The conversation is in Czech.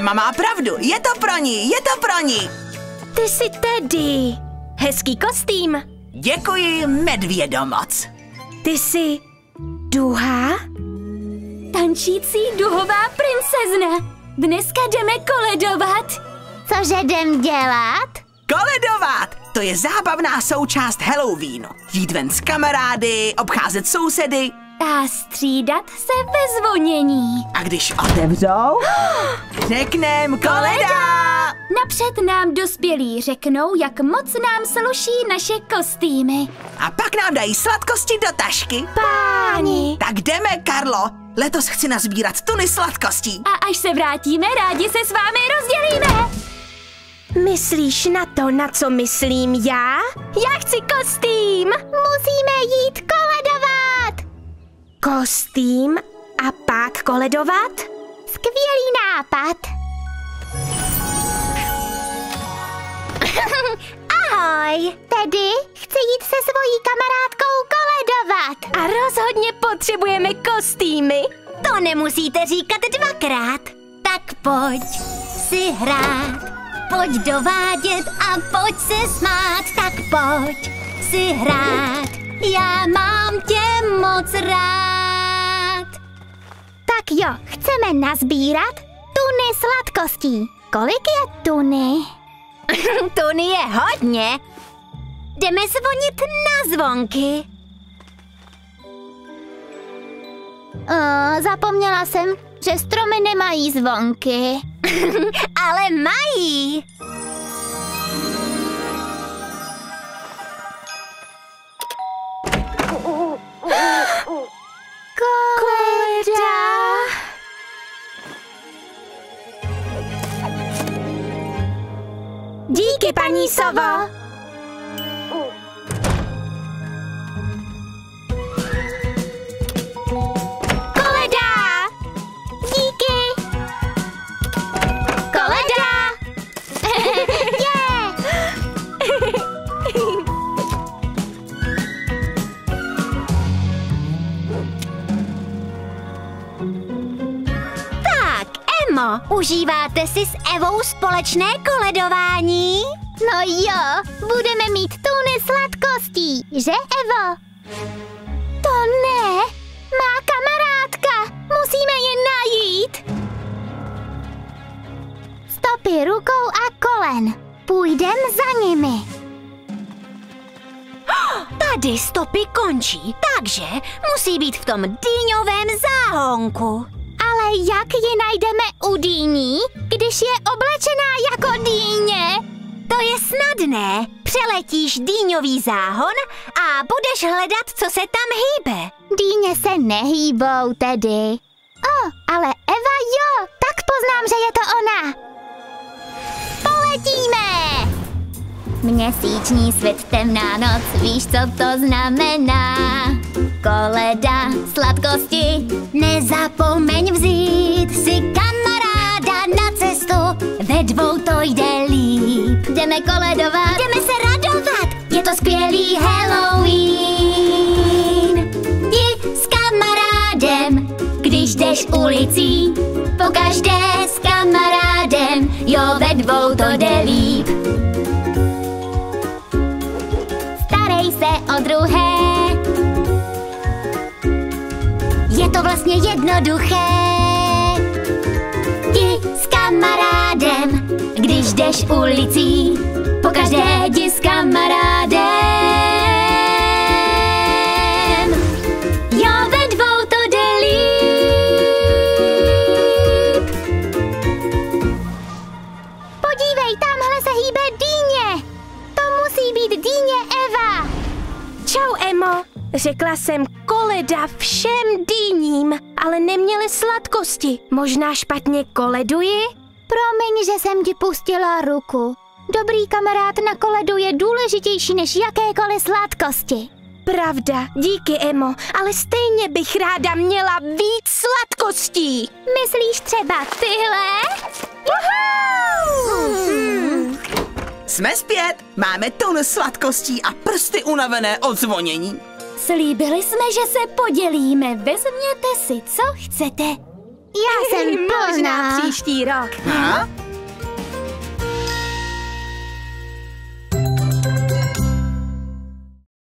Máma má pravdu, je to pro ní, je to pro ní. Ty jsi Teddy. Hezký kostým. Děkuji, medvědomoc. Ty jsi duha? Tančící duhová princezna. Dneska jdeme koledovat. Cože jdem dělat? Koledovat! To je zábavná součást Halloweenu. Jít ven s kamarády, obcházet sousedy. A střídat se ve zvonění. A když otevřou, řeknem koleda! Napřed nám dospělí řeknou, jak moc nám sluší naše kostýmy. A pak nám dají sladkosti do tašky. Páni! Tak jdeme, Karlo. Letos chci nazbírat tuny sladkostí. A až se vrátíme, rádi se s vámi rozdělíme. Myslíš na to, na co myslím já? Já chci kostým! Musíme jít koledovat! Kostým a pak koledovat? Skvělý nápad! Ahoj! Tedy chci jít se svojí kamarádkou koledovat. A rozhodně potřebujeme kostýmy. To nemusíte říkat dvakrát. Tak pojď si hrát. Pojď dovádět a pojď se smát. Tak pojď si hrát. Já mám tě moc rád. Tak jo, chceme nazbírat tuny sladkostí. Kolik je tuny? tuny je hodně. Jdeme zvonit na zvonky. O, zapomněla jsem, že stromy nemají zvonky. Ale mají. Díky, paní Sovo. Emo, užíváte si s Evou společné koledování? No jo, budeme mít tuny sladkostí, že Evo? To ne, má kamarádka, musíme je najít. Stopy rukou a kolen, půjdem za nimi. Tady stopy končí, takže musí být v tom dýňovém záhonku. Ale jak ji najdeme u dýní, když je oblečená jako dýně? To je snadné. Přeletíš dýňový záhon a budeš hledat, co se tam hýbe. Dýně se nehýbou tedy. O, ale Eva jo, tak poznám, že je to ona. Poletíme! Měsíční svět, temná noc, víš, co to znamená? Koleda, sladkosti, nezapomeň vzít si kamaráda na cestu, ve dvou to jde líp. Jdeme koledovat, jdeme se radovat, je to skvělý Halloween. Jdi s kamarádem, když jdeš ulicí, pokaždé s kamarádem, jo, ve dvou to jde líp. Vlastně jednoduché. Jdi s kamarádem, když jdeš ulicí. Pokaždé jdi s kamarádem. Jo, ve dvou to jde líp. Podívej, tamhle se hýbe dýně. To musí být dýně Eva. Čau, Emo. Řekla jsem koleda všem dýním, ale neměli sladkosti. Možná špatně koleduji? Promiň, že jsem ti pustila ruku. Dobrý kamarád na koledu je důležitější než jakékoliv sladkosti. Pravda, díky, Emo, ale stejně bych ráda měla víc sladkostí. Myslíš třeba tyhle? Hmm. Jsme zpět, máme tun sladkostí a prsty unavené od zvonění. Slíbili jsme, že se podělíme. Vezměte si, co chcete. Já jsem Možná plná. příští rok. Ha?